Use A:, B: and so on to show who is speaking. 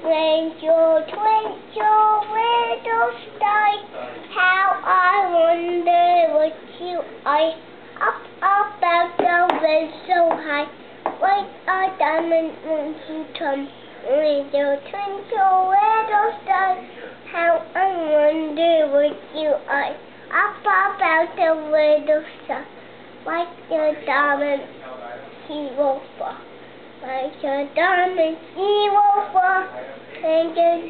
A: Twinkle, twinkle, little star, how I wonder what you are. Up above the world so high, like a diamond when you come. Little twinkle, little star, how I wonder what you are. Up above the little star, like a diamond he will fall. Like a diamond he will fall.